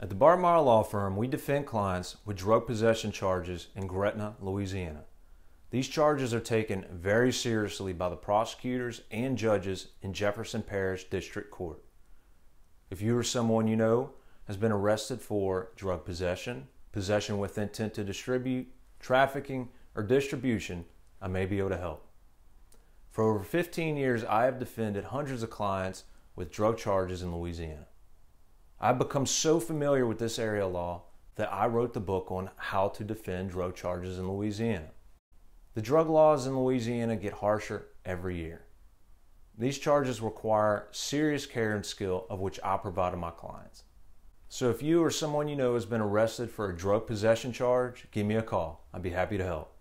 At the Barkemeyer Law Firm, we defend clients with drug possession charges in Gretna, Louisiana. These charges are taken very seriously by the prosecutors and judges in Jefferson Parish District Court. If you or someone you know has been arrested for drug possession, possession with intent to distribute, trafficking, or distribution, I may be able to help. For over 15 years, I have defended hundreds of clients with drug charges in Louisiana. I've become so familiar with this area of law that I wrote the book on how to defend drug charges in Louisiana. The drug laws in Louisiana get harsher every year. These charges require serious care and skill, of which I provide to my clients. So if you or someone you know has been arrested for a drug possession charge, give me a call. I'd be happy to help.